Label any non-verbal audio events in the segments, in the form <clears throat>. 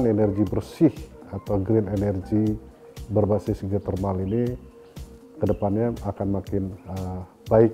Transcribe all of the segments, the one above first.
penggunaan energi bersih atau green energy berbasis geothermal ini ke depannya akan makin uh, baik.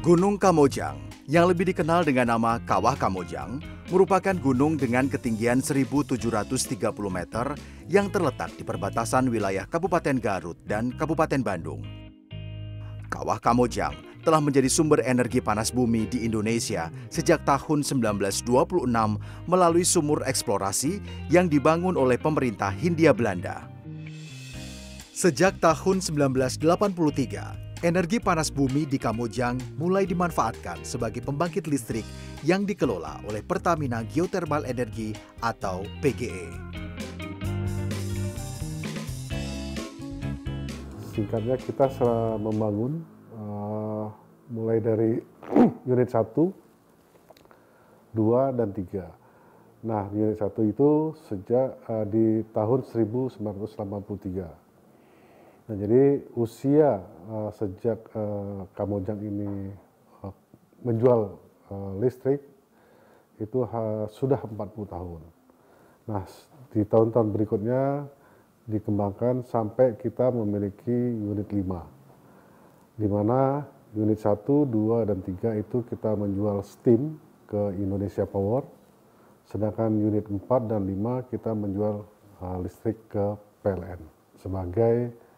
Gunung Kamojang, yang lebih dikenal dengan nama Kawah Kamojang, merupakan gunung dengan ketinggian 1730 meter yang terletak di perbatasan wilayah Kabupaten Garut dan Kabupaten Bandung. Kawah Kamojang telah menjadi sumber energi panas bumi di Indonesia sejak tahun 1926 melalui sumur eksplorasi yang dibangun oleh pemerintah Hindia Belanda. Sejak tahun 1983, Energi panas bumi di Kamojang mulai dimanfaatkan sebagai pembangkit listrik yang dikelola oleh Pertamina Geothermal Energy atau PGE. Singkatnya kita membangun uh, mulai dari <clears throat> unit 1, 2, dan 3. Nah, unit 1 itu sejak uh, di tahun 1983 Nah, jadi usia uh, sejak uh, Kamojang ini uh, menjual uh, listrik itu uh, sudah 40 tahun. Nah, di tahun-tahun berikutnya dikembangkan sampai kita memiliki unit 5. Di mana unit 1, 2, dan 3 itu kita menjual steam ke Indonesia Power. Sedangkan unit 4 dan 5 kita menjual uh, listrik ke PLN sebagai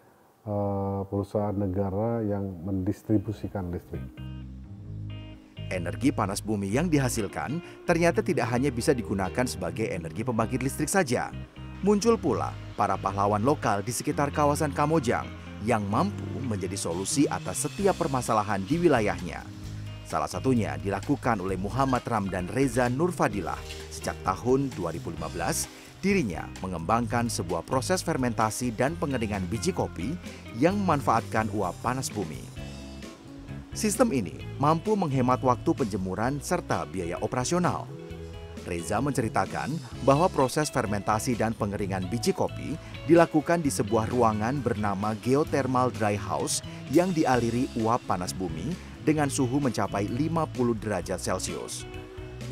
perusahaan negara yang mendistribusikan listrik. Energi panas bumi yang dihasilkan ternyata tidak hanya bisa digunakan sebagai energi pembangkit listrik saja. Muncul pula para pahlawan lokal di sekitar kawasan Kamojang yang mampu menjadi solusi atas setiap permasalahan di wilayahnya. Salah satunya dilakukan oleh Muhammad Ramdan Reza Nurfadilah sejak tahun 2015 Dirinya mengembangkan sebuah proses fermentasi dan pengeringan biji kopi yang memanfaatkan uap panas bumi. Sistem ini mampu menghemat waktu penjemuran serta biaya operasional. Reza menceritakan bahwa proses fermentasi dan pengeringan biji kopi dilakukan di sebuah ruangan bernama geothermal dry house yang dialiri uap panas bumi dengan suhu mencapai 50 derajat Celcius.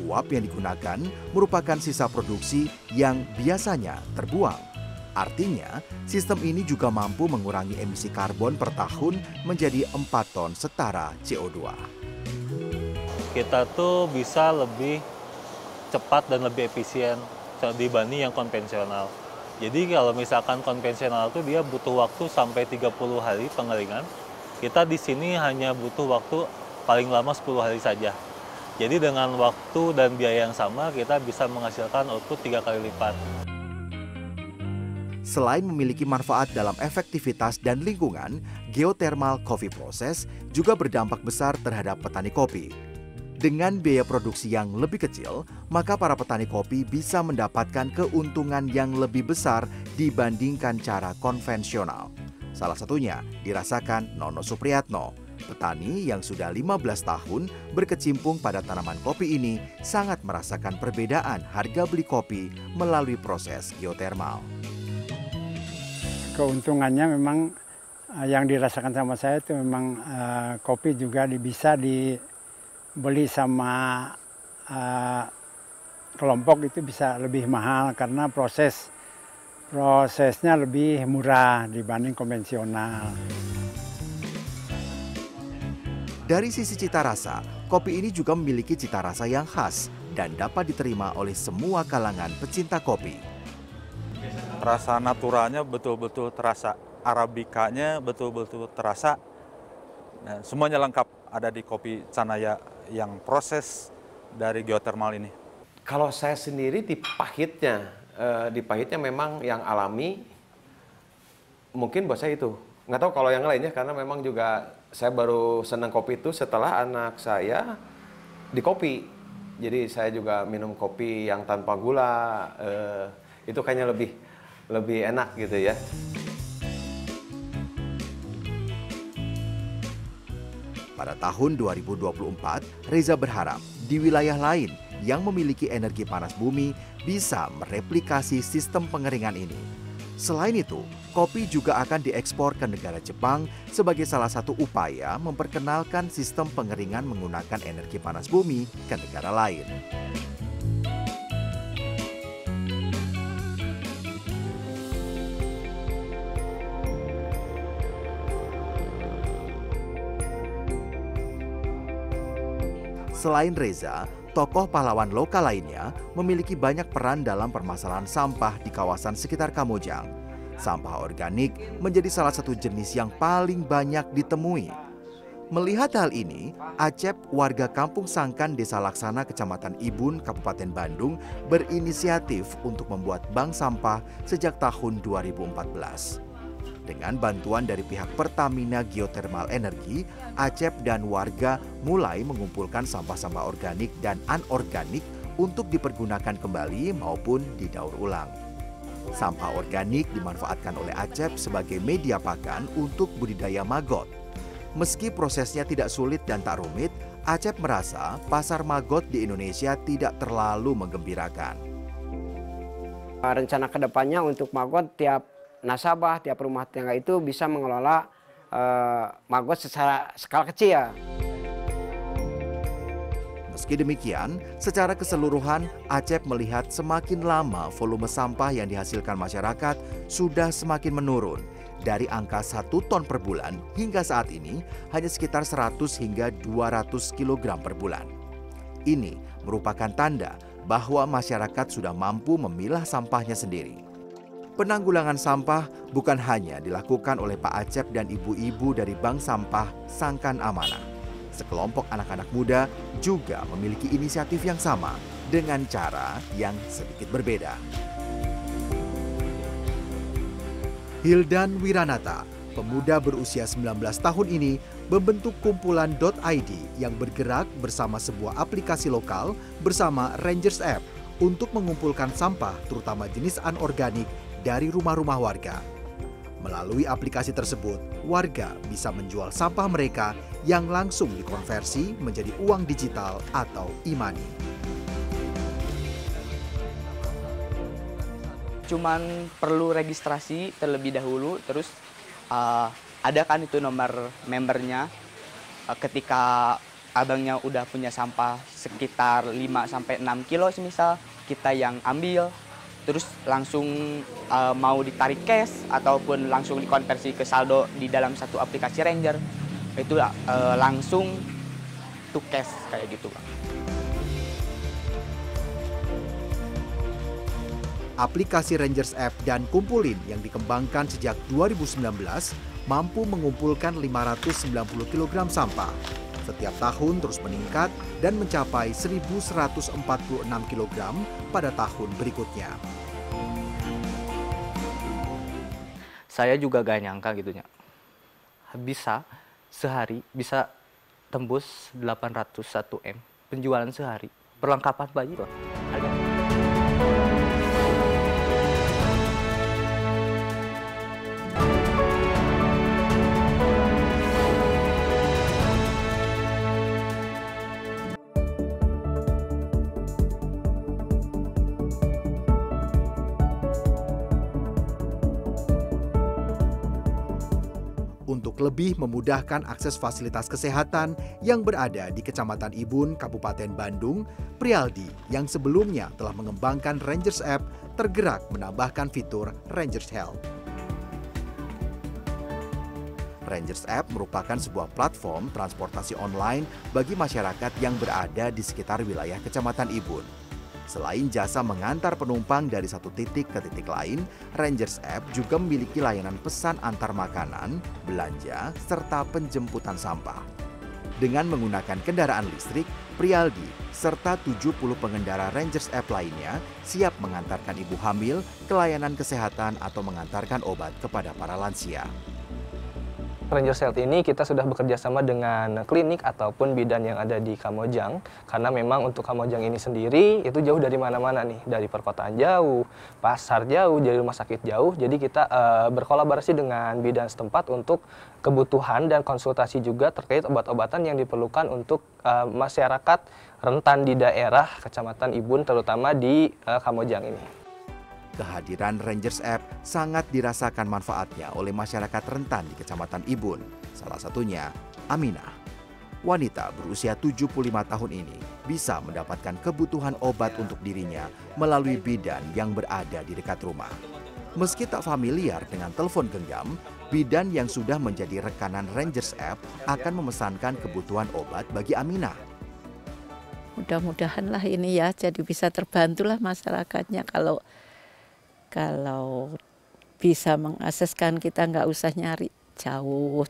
Uap yang digunakan merupakan sisa produksi yang biasanya terbuang. Artinya, sistem ini juga mampu mengurangi emisi karbon per tahun menjadi 4 ton setara CO2. Kita tuh bisa lebih cepat dan lebih efisien dibanding yang konvensional. Jadi kalau misalkan konvensional tuh dia butuh waktu sampai 30 hari pengeringan. Kita di sini hanya butuh waktu paling lama 10 hari saja. Jadi dengan waktu dan biaya yang sama kita bisa menghasilkan output tiga kali lipat. Selain memiliki manfaat dalam efektivitas dan lingkungan, geothermal coffee process juga berdampak besar terhadap petani kopi. Dengan biaya produksi yang lebih kecil, maka para petani kopi bisa mendapatkan keuntungan yang lebih besar dibandingkan cara konvensional. Salah satunya dirasakan Nono Supriyatno, Petani yang sudah 15 tahun berkecimpung pada tanaman kopi ini sangat merasakan perbedaan harga beli kopi melalui proses geotermal. Keuntungannya memang eh, yang dirasakan sama saya itu memang uh, kopi juga bisa dibeli sama uh, kelompok itu bisa lebih mahal karena proses prosesnya lebih murah dibanding konvensional. Dari sisi cita rasa, kopi ini juga memiliki cita rasa yang khas dan dapat diterima oleh semua kalangan pecinta kopi. Rasa naturalnya betul-betul terasa, arabikanya betul-betul terasa. Nah, semuanya lengkap ada di kopi Canaya yang proses dari geothermal ini. Kalau saya sendiri di pahitnya, eh, di pahitnya memang yang alami, mungkin buat saya itu. Nggak tahu kalau yang lainnya karena memang juga saya baru senang kopi itu setelah anak saya di kopi. Jadi saya juga minum kopi yang tanpa gula. Eh, itu kayaknya lebih lebih enak gitu ya. Pada tahun 2024, Reza berharap di wilayah lain yang memiliki energi panas bumi bisa mereplikasi sistem pengeringan ini. Selain itu, kopi juga akan diekspor ke negara Jepang sebagai salah satu upaya memperkenalkan sistem pengeringan menggunakan energi panas bumi ke negara lain. Selain Reza, tokoh pahlawan lokal lainnya memiliki banyak peran dalam permasalahan sampah di kawasan sekitar Kamojang. Sampah organik menjadi salah satu jenis yang paling banyak ditemui. Melihat hal ini, Acep, warga kampung Sangkan, Desa Laksana, Kecamatan Ibun, Kabupaten Bandung, berinisiatif untuk membuat bank sampah sejak tahun 2014. Dengan bantuan dari pihak Pertamina Geothermal Energi, Acep dan warga mulai mengumpulkan sampah-sampah organik dan anorganik untuk dipergunakan kembali maupun didaur ulang. Sampah organik dimanfaatkan oleh Acep sebagai media pakan untuk budidaya magot. Meski prosesnya tidak sulit dan tak rumit, Acep merasa pasar magot di Indonesia tidak terlalu menggembirakan. Rencana ke depannya untuk magot tiap nasabah, tiap rumah tangga itu bisa mengelola uh, magot secara skala kecil ya. Meski demikian, secara keseluruhan Acep melihat semakin lama volume sampah yang dihasilkan masyarakat sudah semakin menurun dari angka 1 ton per bulan hingga saat ini hanya sekitar 100 hingga 200 kg per bulan. Ini merupakan tanda bahwa masyarakat sudah mampu memilah sampahnya sendiri. Penanggulangan sampah bukan hanya dilakukan oleh Pak Acep dan ibu-ibu dari Bank Sampah Sangkan Amanah. Sekelompok anak-anak muda juga memiliki inisiatif yang sama dengan cara yang sedikit berbeda. Hildan Wiranata, pemuda berusia 19 tahun ini membentuk kumpulan .id yang bergerak bersama sebuah aplikasi lokal bersama Rangers App untuk mengumpulkan sampah terutama jenis anorganik dari rumah-rumah warga. Melalui aplikasi tersebut, warga bisa menjual sampah mereka yang langsung dikonversi menjadi uang digital atau e-money. cuman perlu registrasi terlebih dahulu terus uh, ada kan itu nomor membernya uh, ketika abangnya udah punya sampah sekitar 5 sampai 6 kilo semisal kita yang ambil terus langsung uh, mau ditarik cash ataupun langsung dikonversi ke saldo di dalam satu aplikasi Ranger itu uh, langsung to cash kayak gitu Pak. Aplikasi Rangers App dan Kumpulin yang dikembangkan sejak 2019 mampu mengumpulkan 590 kg sampah. Setiap tahun terus meningkat dan mencapai 1.146 kg pada tahun berikutnya. Saya juga gak nyangka gitu ya. Bisa sehari bisa tembus 801 M penjualan sehari. Perlengkapan bayi loh. Lebih memudahkan akses fasilitas kesehatan yang berada di Kecamatan Ibun, Kabupaten Bandung, Prialdi yang sebelumnya telah mengembangkan Rangers App tergerak menambahkan fitur Rangers Health. Rangers App merupakan sebuah platform transportasi online bagi masyarakat yang berada di sekitar wilayah Kecamatan Ibun. Selain jasa mengantar penumpang dari satu titik ke titik lain, Rangers App juga memiliki layanan pesan antar makanan, belanja, serta penjemputan sampah. Dengan menggunakan kendaraan listrik, Prialdi serta 70 pengendara Rangers App lainnya siap mengantarkan ibu hamil ke layanan kesehatan atau mengantarkan obat kepada para lansia. Ranger Health ini kita sudah bekerja sama dengan klinik ataupun bidan yang ada di Kamojang karena memang untuk Kamojang ini sendiri itu jauh dari mana-mana nih dari perkotaan jauh, pasar jauh, dari rumah sakit jauh. Jadi kita uh, berkolaborasi dengan bidan setempat untuk kebutuhan dan konsultasi juga terkait obat-obatan yang diperlukan untuk uh, masyarakat rentan di daerah Kecamatan Ibun terutama di uh, Kamojang ini. Kehadiran Rangers App sangat dirasakan manfaatnya oleh masyarakat rentan di Kecamatan Ibun. Salah satunya Aminah. Wanita berusia 75 tahun ini bisa mendapatkan kebutuhan obat untuk dirinya melalui bidan yang berada di dekat rumah. Meski tak familiar dengan telepon genggam, bidan yang sudah menjadi rekanan Rangers App akan memesankan kebutuhan obat bagi Aminah. Mudah-mudahan lah ini ya jadi bisa terbantulah masyarakatnya kalau kalau bisa mengakseskan kita nggak usah nyari jauh.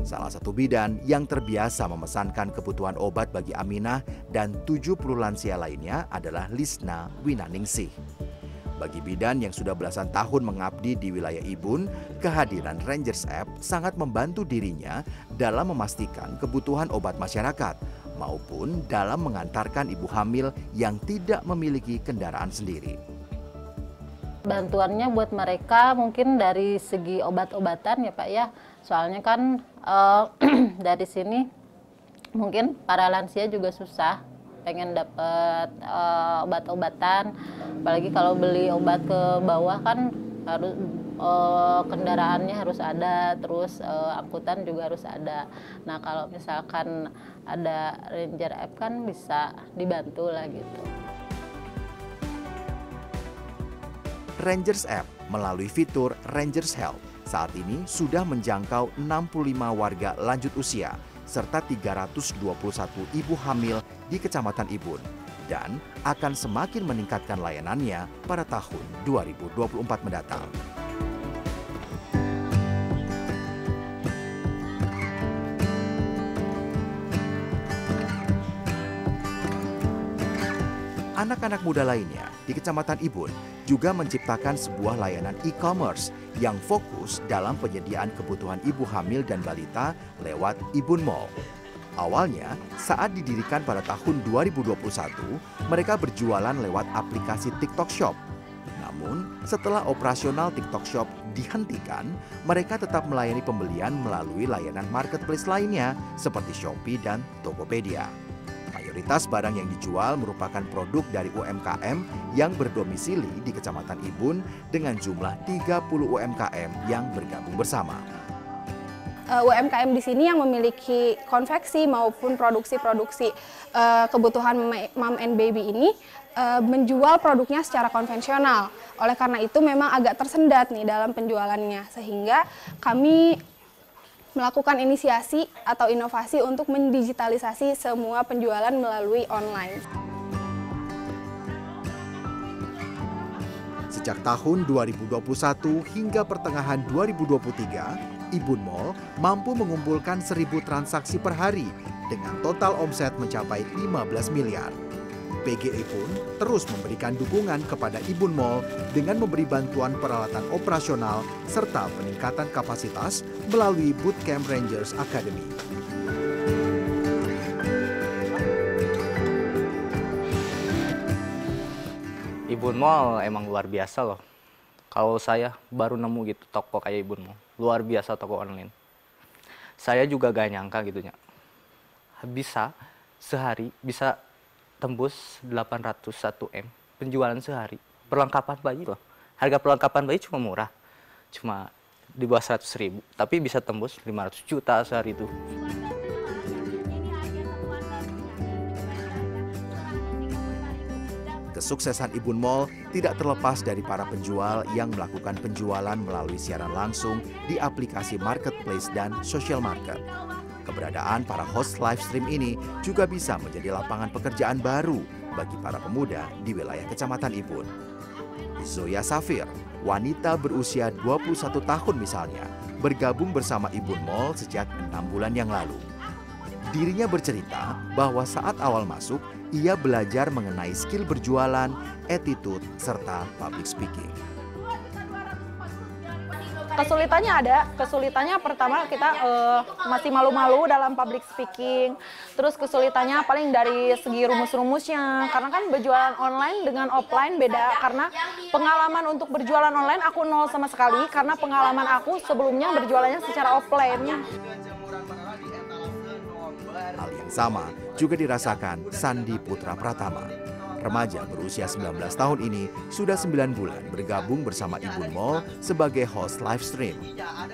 Salah satu bidan yang terbiasa memesankan kebutuhan obat bagi Aminah dan 70 lansia lainnya adalah Lisna Winaningsih. Bagi bidan yang sudah belasan tahun mengabdi di wilayah Ibun, kehadiran Rangers App sangat membantu dirinya dalam memastikan kebutuhan obat masyarakat maupun dalam mengantarkan ibu hamil yang tidak memiliki kendaraan sendiri. Bantuannya buat mereka mungkin dari segi obat-obatan ya Pak ya. Soalnya kan uh, <clears throat> dari sini mungkin para lansia juga susah pengen dapat uh, obat-obatan apalagi kalau beli obat ke bawah kan harus uh, kendaraannya harus ada, terus uh, angkutan juga harus ada. Nah kalau misalkan ada Ranger App kan bisa dibantu lah gitu. Rangers App melalui fitur Rangers Health saat ini sudah menjangkau 65 warga lanjut usia serta 321 ibu hamil di Kecamatan Ibun dan akan semakin meningkatkan layanannya pada tahun 2024 mendatang. Anak-anak muda lainnya di Kecamatan Ibun juga menciptakan sebuah layanan e-commerce yang fokus dalam penyediaan kebutuhan ibu hamil dan balita lewat Ibun Mall. Awalnya, saat didirikan pada tahun 2021, mereka berjualan lewat aplikasi TikTok Shop. Namun, setelah operasional TikTok Shop dihentikan, mereka tetap melayani pembelian melalui layanan marketplace lainnya seperti Shopee dan Tokopedia. Mayoritas barang yang dijual merupakan produk dari UMKM yang berdomisili di Kecamatan Ibun dengan jumlah 30 UMKM yang bergabung bersama. Eh, UMKM di sini yang memiliki konveksi maupun produksi-produksi uh, kebutuhan mom and baby ini uh, menjual produknya secara konvensional. Oleh karena itu memang agak tersendat nih dalam penjualannya sehingga kami melakukan inisiasi atau inovasi untuk mendigitalisasi semua penjualan melalui online. Sejak tahun 2021 hingga pertengahan 2023, Ibun Mall mampu mengumpulkan 1000 transaksi per hari dengan total omset mencapai 15 miliar. PGE pun terus memberikan dukungan kepada Ibun Mall dengan memberi bantuan peralatan operasional serta peningkatan kapasitas melalui Bootcamp Rangers Academy. Ibun Mall emang luar biasa loh. Kalau saya baru nemu gitu toko kayak Ibun Mall. Luar biasa toko online. Saya juga gak nyangka gitu ya. Bisa sehari bisa tembus 801 M penjualan sehari. Perlengkapan bayi loh. Harga perlengkapan bayi cuma murah. Cuma di bawah 100 ribu tapi bisa tembus 500 juta sehari itu Kesuksesan Ibun Mall tidak terlepas dari para penjual yang melakukan penjualan melalui siaran langsung di aplikasi marketplace dan social market. Keberadaan para host live stream ini juga bisa menjadi lapangan pekerjaan baru bagi para pemuda di wilayah Kecamatan Ibun. Zoya Safir, wanita berusia 21 tahun misalnya, bergabung bersama Ibun Mall sejak enam bulan yang lalu. Dirinya bercerita bahwa saat awal masuk, ia belajar mengenai skill berjualan, attitude, serta public speaking kesulitannya ada. Kesulitannya pertama kita uh, masih malu-malu dalam public speaking. Terus kesulitannya paling dari segi rumus-rumusnya. Karena kan berjualan online dengan offline beda. Karena pengalaman untuk berjualan online aku nol sama sekali. Karena pengalaman aku sebelumnya berjualannya secara offline. Hal yang sama juga dirasakan Sandi Putra Pratama. Remaja berusia 19 tahun ini sudah 9 bulan bergabung bersama Ibun Mall sebagai host live stream.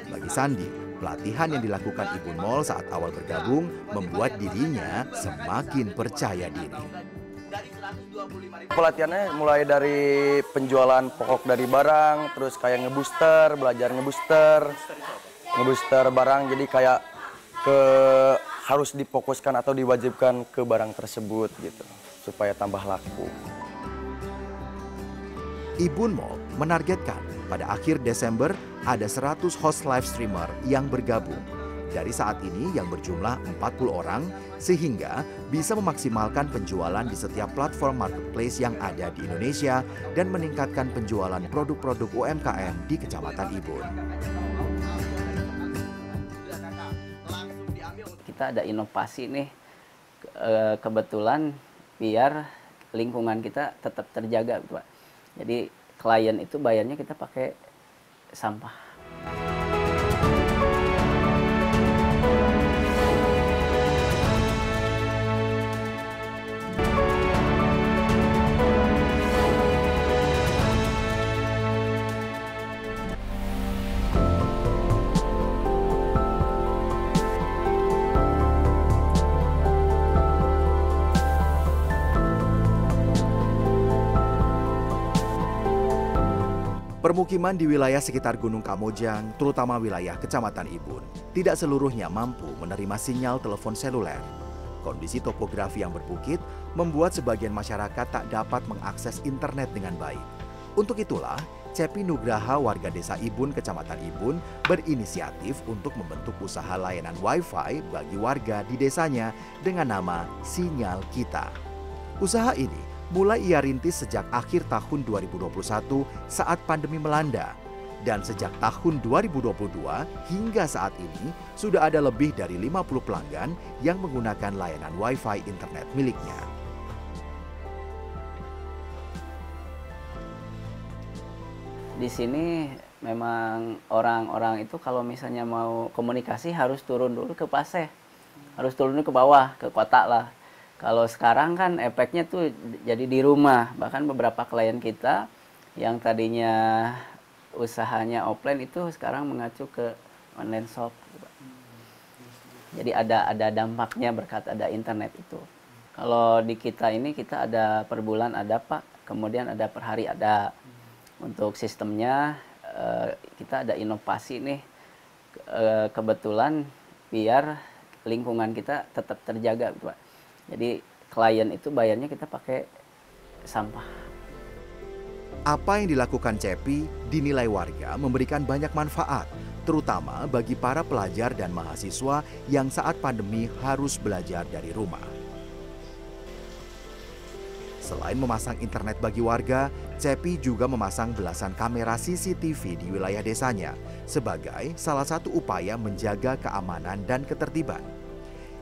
Bagi Sandi, pelatihan yang dilakukan Ibun Mall saat awal bergabung membuat dirinya semakin percaya diri. Pelatihannya mulai dari penjualan pokok dari barang, terus kayak ngebooster, belajar ngebooster, ngebooster barang, jadi kayak ke harus difokuskan atau diwajibkan ke barang tersebut gitu supaya tambah laku. Ibun Mall menargetkan pada akhir Desember ada 100 host live streamer yang bergabung. Dari saat ini yang berjumlah 40 orang sehingga bisa memaksimalkan penjualan di setiap platform marketplace yang ada di Indonesia dan meningkatkan penjualan produk-produk UMKM di Kecamatan Ibun. Kita ada inovasi nih eh, kebetulan biar lingkungan kita tetap terjaga Pak. Jadi klien itu bayarnya kita pakai sampah. Permukiman di wilayah sekitar Gunung Kamojang, terutama wilayah Kecamatan Ibun, tidak seluruhnya mampu menerima sinyal telepon seluler. Kondisi topografi yang berbukit membuat sebagian masyarakat tak dapat mengakses internet dengan baik. Untuk itulah, Cepi Nugraha warga desa Ibun, Kecamatan Ibun, berinisiatif untuk membentuk usaha layanan Wi-Fi bagi warga di desanya dengan nama Sinyal Kita. Usaha ini mulai ia rintis sejak akhir tahun 2021 saat pandemi melanda. Dan sejak tahun 2022 hingga saat ini sudah ada lebih dari 50 pelanggan yang menggunakan layanan Wi-Fi internet miliknya. Di sini memang orang-orang itu kalau misalnya mau komunikasi harus turun dulu ke Paseh. Harus turun ke bawah, ke kota lah kalau sekarang kan efeknya tuh jadi di rumah. Bahkan beberapa klien kita yang tadinya usahanya offline itu sekarang mengacu ke online shop. Jadi ada ada dampaknya berkat ada internet itu. Kalau di kita ini kita ada per bulan ada Pak, kemudian ada per hari ada. Untuk sistemnya eh, kita ada inovasi nih eh, kebetulan biar lingkungan kita tetap terjaga Pak jadi klien itu bayarnya kita pakai sampah. Apa yang dilakukan Cepi dinilai warga memberikan banyak manfaat, terutama bagi para pelajar dan mahasiswa yang saat pandemi harus belajar dari rumah. Selain memasang internet bagi warga, Cepi juga memasang belasan kamera CCTV di wilayah desanya sebagai salah satu upaya menjaga keamanan dan ketertiban.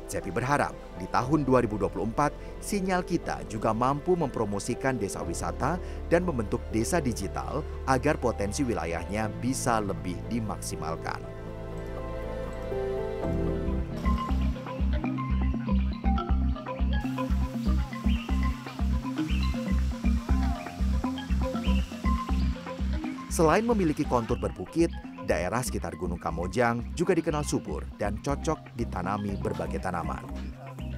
Cepi berharap di tahun 2024 sinyal kita juga mampu mempromosikan desa wisata dan membentuk desa digital agar potensi wilayahnya bisa lebih dimaksimalkan. Selain memiliki kontur berbukit, Daerah sekitar Gunung Kamojang juga dikenal subur dan cocok ditanami berbagai tanaman.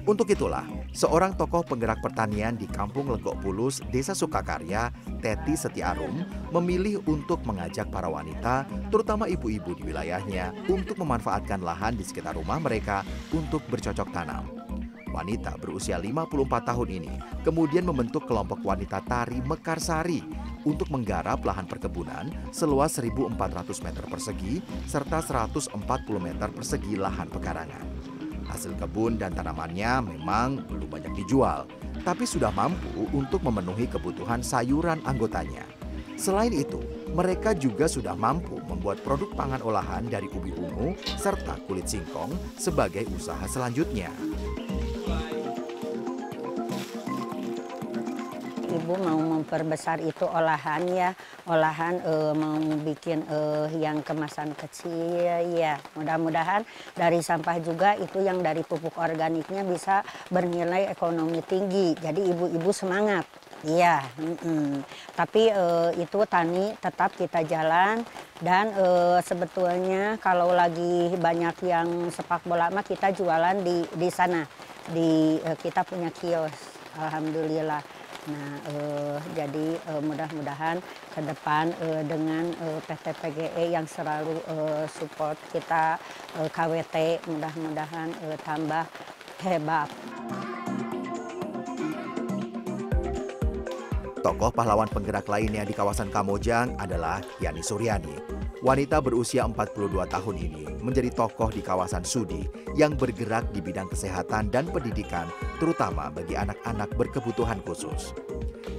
Untuk itulah, seorang tokoh penggerak pertanian di Kampung Legok Pulus, Desa Sukakarya, Teti Setiarum, memilih untuk mengajak para wanita, terutama ibu-ibu di wilayahnya, untuk memanfaatkan lahan di sekitar rumah mereka untuk bercocok tanam. Wanita berusia 54 tahun ini kemudian membentuk kelompok wanita tari Mekarsari untuk menggarap lahan perkebunan seluas 1.400 meter persegi serta 140 meter persegi lahan pekarangan. Hasil kebun dan tanamannya memang belum banyak dijual, tapi sudah mampu untuk memenuhi kebutuhan sayuran anggotanya. Selain itu, mereka juga sudah mampu membuat produk pangan olahan dari ubi ungu serta kulit singkong sebagai usaha selanjutnya. Ibu mau memperbesar itu olahan ya, olahan eh, mau bikin eh, yang kemasan kecil ya. Mudah-mudahan dari sampah juga itu yang dari pupuk organiknya bisa bernilai ekonomi tinggi. Jadi ibu-ibu semangat. Iya, mm-mm. tapi eh, itu tani tetap kita jalan dan eh, sebetulnya kalau lagi banyak yang sepak bola mah kita jualan di di sana di eh, kita punya kios, alhamdulillah. Nah, eh, jadi eh, mudah-mudahan ke depan eh, dengan eh, PT PGE yang selalu eh, support kita eh, KWT mudah-mudahan eh, tambah hebat. Tokoh pahlawan penggerak lainnya di kawasan Kamojang adalah Yani Suryani. Wanita berusia 42 tahun ini menjadi tokoh di kawasan Sudi yang bergerak di bidang kesehatan dan pendidikan, terutama bagi anak-anak berkebutuhan khusus.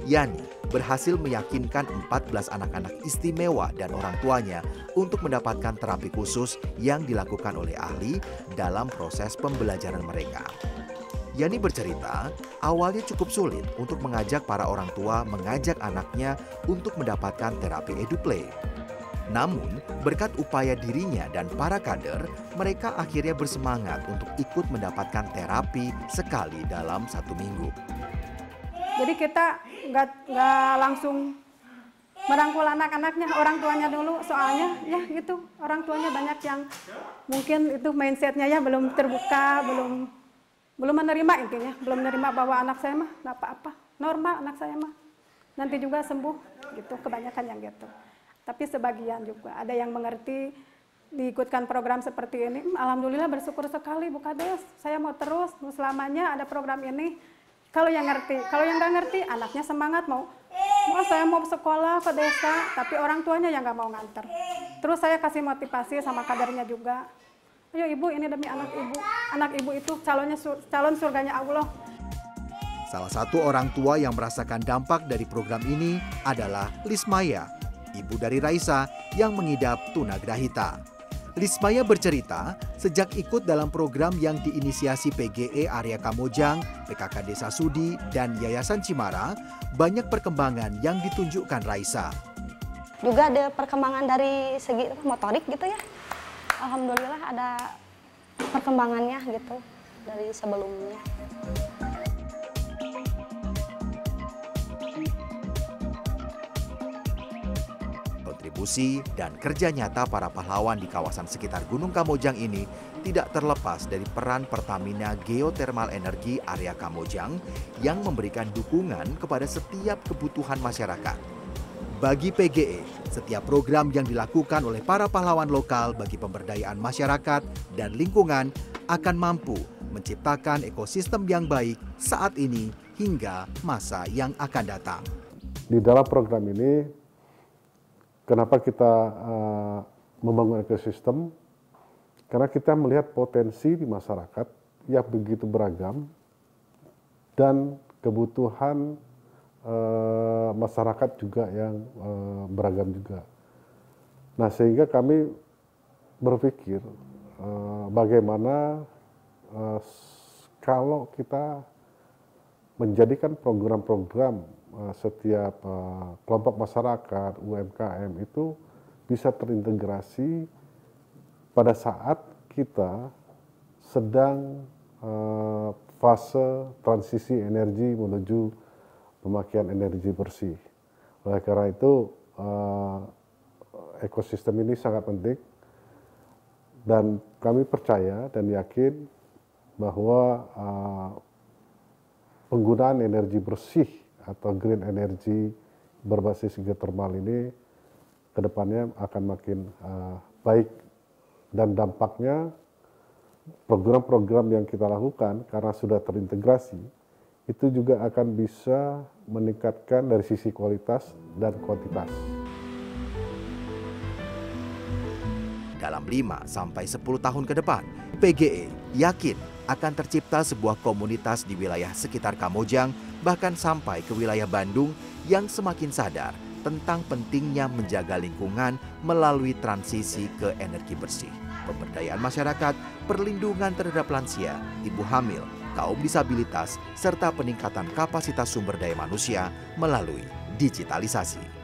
Yani berhasil meyakinkan 14 anak-anak istimewa dan orang tuanya untuk mendapatkan terapi khusus yang dilakukan oleh ahli dalam proses pembelajaran mereka. Yani bercerita, awalnya cukup sulit untuk mengajak para orang tua mengajak anaknya untuk mendapatkan terapi EduPlay. Namun, berkat upaya dirinya dan para kader, mereka akhirnya bersemangat untuk ikut mendapatkan terapi sekali dalam satu minggu. Jadi kita nggak langsung merangkul anak-anaknya, orang tuanya dulu. Soalnya ya gitu, orang tuanya banyak yang mungkin itu mindsetnya ya belum terbuka, belum belum menerima intinya, belum menerima bahwa anak saya mah apa-apa, normal anak saya mah. Nanti juga sembuh gitu, kebanyakan yang gitu. Tapi sebagian juga ada yang mengerti diikutkan program seperti ini. Alhamdulillah bersyukur sekali Bu Kades. Saya mau terus selamanya ada program ini. Kalau yang ngerti, kalau yang nggak ngerti, anaknya semangat mau, mau saya mau sekolah ke desa, tapi orang tuanya yang nggak mau nganter. Terus saya kasih motivasi sama kadernya juga. Ayo ibu, ini demi anak ibu. Anak ibu itu calonnya calon surganya Allah. Salah satu orang tua yang merasakan dampak dari program ini adalah Lismaya, ibu dari Raisa yang mengidap tunagrahita. Lismaya bercerita, sejak ikut dalam program yang diinisiasi PGE Area Kamojang, PKK Desa Sudi, dan Yayasan Cimara, banyak perkembangan yang ditunjukkan Raisa. Juga ada perkembangan dari segi motorik gitu ya. Alhamdulillah ada perkembangannya gitu dari sebelumnya. Kontribusi dan kerja nyata para pahlawan di kawasan sekitar Gunung Kamojang ini tidak terlepas dari peran Pertamina Geothermal Energi area Kamojang yang memberikan dukungan kepada setiap kebutuhan masyarakat. Bagi PGE, setiap program yang dilakukan oleh para pahlawan lokal bagi pemberdayaan masyarakat dan lingkungan akan mampu menciptakan ekosistem yang baik saat ini hingga masa yang akan datang. Di dalam program ini, kenapa kita uh, membangun ekosistem? Karena kita melihat potensi di masyarakat yang begitu beragam dan kebutuhan uh, masyarakat juga yang uh, beragam juga. Nah sehingga kami berpikir uh, bagaimana uh, kalau kita menjadikan program-program uh, setiap uh, kelompok masyarakat UMKM itu bisa terintegrasi pada saat kita sedang uh, fase transisi energi menuju pemakaian energi bersih. Oleh karena itu ekosistem ini sangat penting dan kami percaya dan yakin bahwa penggunaan energi bersih atau green energy berbasis geothermal ini ke depannya akan makin uh, baik dan dampaknya program-program yang kita lakukan karena sudah terintegrasi itu juga akan bisa meningkatkan dari sisi kualitas dan kuantitas. Dalam 5 sampai 10 tahun ke depan, PGE yakin akan tercipta sebuah komunitas di wilayah sekitar Kamojang bahkan sampai ke wilayah Bandung yang semakin sadar tentang pentingnya menjaga lingkungan melalui transisi ke energi bersih, pemberdayaan masyarakat, perlindungan terhadap lansia, ibu hamil, kaum disabilitas, serta peningkatan kapasitas sumber daya manusia melalui digitalisasi.